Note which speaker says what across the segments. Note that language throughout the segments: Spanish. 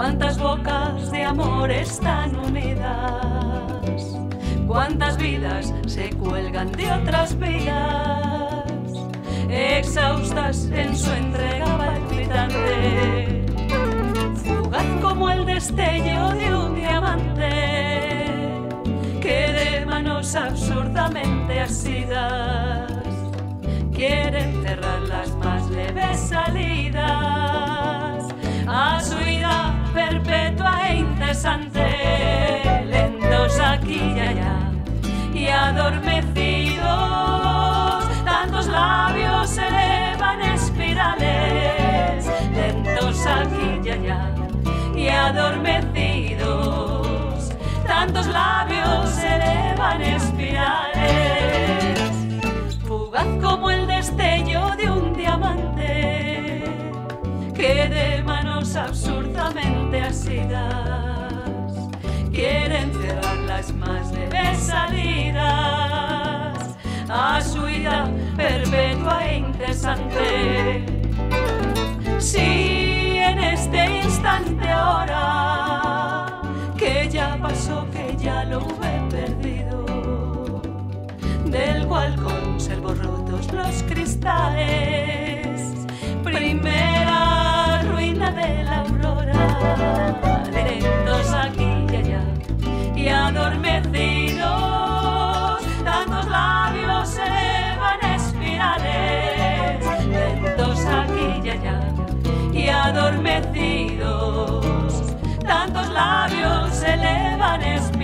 Speaker 1: Cuántas bocas de amor están unidas, cuántas vidas se cuelgan de otras vidas, exhaustas en su entrega palpitante, fugaz como el destello de un diamante que de manos absurdamente asidas lentos aquí y allá y adormecidos, tantos labios se elevan espirales, lentos aquí y allá y adormecidos, tantos labios se elevan espirales, más leves salidas a su vida perpetua e incesante. Si en este instante ahora que ya pasó, que ya lo he perdido, del cual conservo rotos los cristales, primera elevan espirales.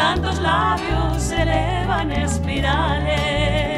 Speaker 1: Tantos labios se elevan espirales,